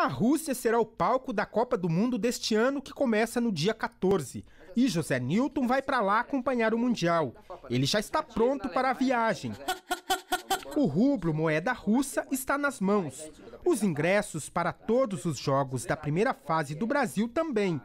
A Rússia será o palco da Copa do Mundo deste ano, que começa no dia 14. E José Newton vai para lá acompanhar o Mundial. Ele já está pronto para a viagem. O rublo, moeda russa, está nas mãos. Os ingressos para todos os jogos da primeira fase do Brasil também.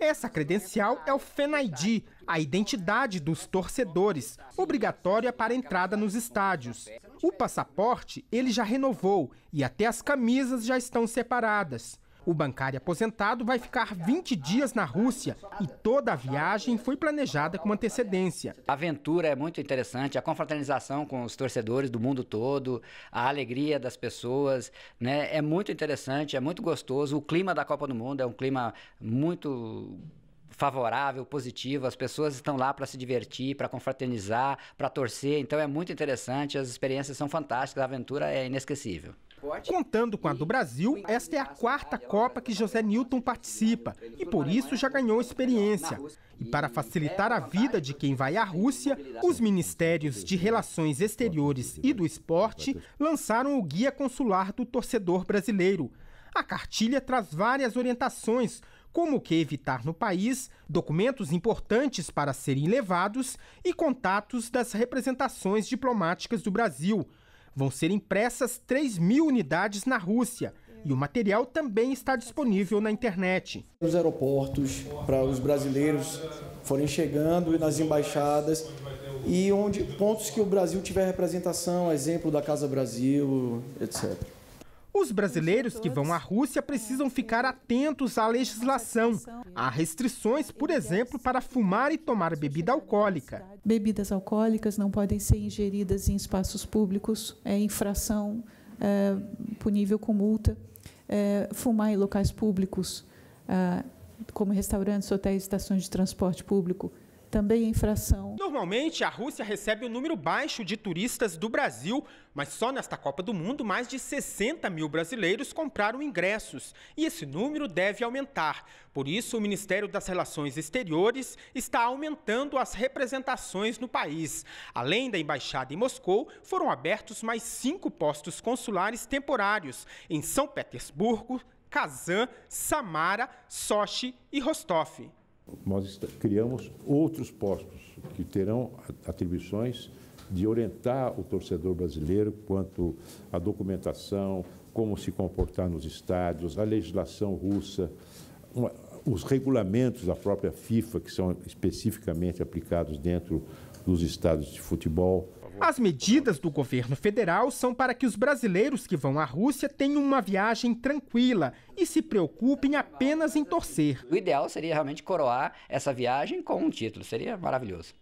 Essa credencial é o FENAID, a identidade dos torcedores, obrigatória para entrada nos estádios. O passaporte ele já renovou e até as camisas já estão separadas. O bancário aposentado vai ficar 20 dias na Rússia e toda a viagem foi planejada com antecedência. A aventura é muito interessante, a confraternização com os torcedores do mundo todo, a alegria das pessoas, né? É muito interessante, é muito gostoso. O clima da Copa do Mundo é um clima muito favorável, positivo. As pessoas estão lá para se divertir, para confraternizar, para torcer. Então é muito interessante, as experiências são fantásticas, a aventura é inesquecível. Contando com a do Brasil, esta é a quarta Copa que José Newton participa e por isso já ganhou experiência. E para facilitar a vida de quem vai à Rússia, os Ministérios de Relações Exteriores e do Esporte lançaram o Guia Consular do Torcedor Brasileiro. A cartilha traz várias orientações, como o que evitar no país, documentos importantes para serem levados e contatos das representações diplomáticas do Brasil. Vão ser impressas 3 mil unidades na Rússia e o material também está disponível na internet. Nos aeroportos, para os brasileiros forem chegando e nas embaixadas e onde pontos que o Brasil tiver representação, exemplo da Casa Brasil, etc. Os brasileiros que vão à Rússia precisam ficar atentos à legislação. Há restrições, por exemplo, para fumar e tomar bebida alcoólica. Bebidas alcoólicas não podem ser ingeridas em espaços públicos, é infração é, punível com multa. É, fumar em locais públicos, é, como restaurantes, hotéis, estações de transporte público, também infração. Normalmente, a Rússia recebe um número baixo de turistas do Brasil, mas só nesta Copa do Mundo, mais de 60 mil brasileiros compraram ingressos. E esse número deve aumentar. Por isso, o Ministério das Relações Exteriores está aumentando as representações no país. Além da embaixada em Moscou, foram abertos mais cinco postos consulares temporários em São Petersburgo, Kazan, Samara, Sochi e Rostov nós criamos outros postos que terão atribuições de orientar o torcedor brasileiro quanto à documentação, como se comportar nos estádios, a legislação russa, os regulamentos da própria FIFA, que são especificamente aplicados dentro dos estádios de futebol. As medidas do governo federal são para que os brasileiros que vão à Rússia tenham uma viagem tranquila e se preocupem apenas em torcer. O ideal seria realmente coroar essa viagem com um título, seria maravilhoso.